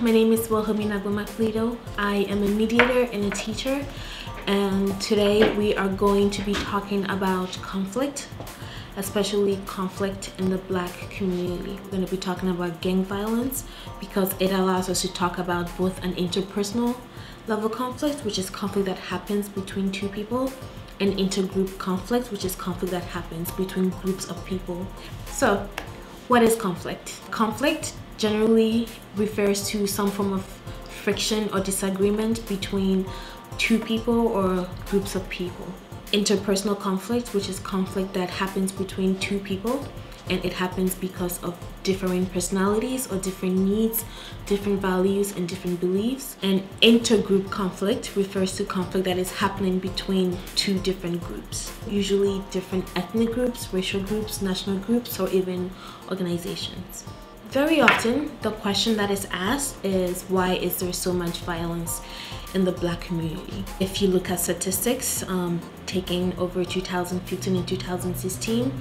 my name is Wilhelmina Agbemakplido. I am a mediator and a teacher and today we are going to be talking about conflict especially conflict in the black community. We're going to be talking about gang violence because it allows us to talk about both an interpersonal level conflict, which is conflict that happens between two people, and intergroup conflict, which is conflict that happens between groups of people. So, what is conflict? Conflict generally refers to some form of friction or disagreement between two people or groups of people. Interpersonal conflict, which is conflict that happens between two people and it happens because of differing personalities or different needs, different values, and different beliefs. And intergroup conflict refers to conflict that is happening between two different groups, usually different ethnic groups, racial groups, national groups, or even organizations. Very often, the question that is asked is why is there so much violence in the black community? If you look at statistics, um, taking over 2015 and 2016,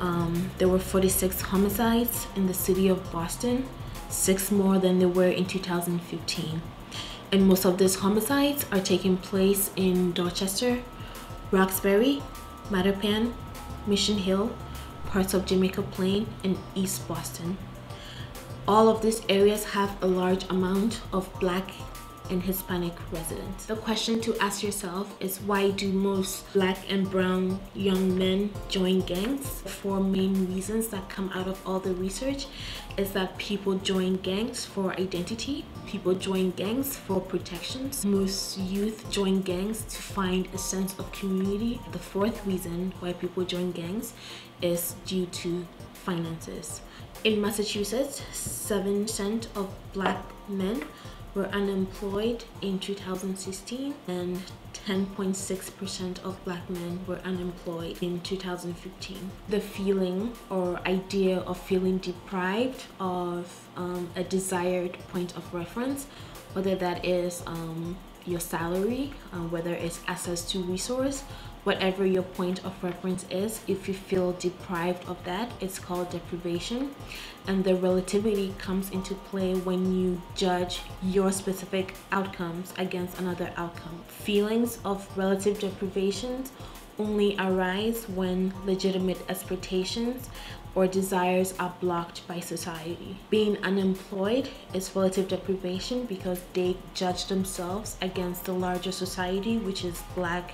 um, there were 46 homicides in the city of Boston, six more than there were in 2015. And most of these homicides are taking place in Dorchester, Roxbury, Mattapan, Mission Hill, parts of Jamaica Plain, and East Boston all of these areas have a large amount of black and Hispanic residents. The question to ask yourself is why do most black and brown young men join gangs? The Four main reasons that come out of all the research is that people join gangs for identity, people join gangs for protections, most youth join gangs to find a sense of community. The fourth reason why people join gangs is due to finances. In Massachusetts, 7% of black men were unemployed in 2016 and 10.6% of black men were unemployed in 2015. The feeling or idea of feeling deprived of um, a desired point of reference, whether that is um, your salary, uh, whether it's access to resource, whatever your point of reference is, if you feel deprived of that, it's called deprivation. And the relativity comes into play when you judge your specific outcomes against another outcome. Feelings of relative deprivations only arise when legitimate expectations or desires are blocked by society. Being unemployed is relative deprivation because they judge themselves against the larger society, which is black,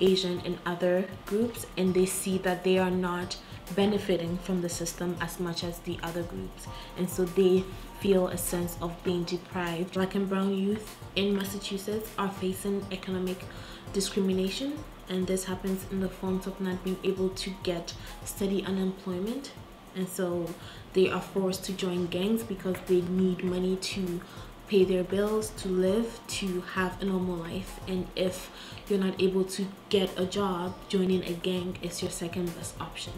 Asian, and other groups, and they see that they are not benefiting from the system as much as the other groups. And so they feel a sense of being deprived. Black and brown youth in Massachusetts are facing economic discrimination and this happens in the forms of not being able to get steady unemployment and so they are forced to join gangs because they need money to pay their bills to live to have a normal life and if you're not able to get a job joining a gang is your second best option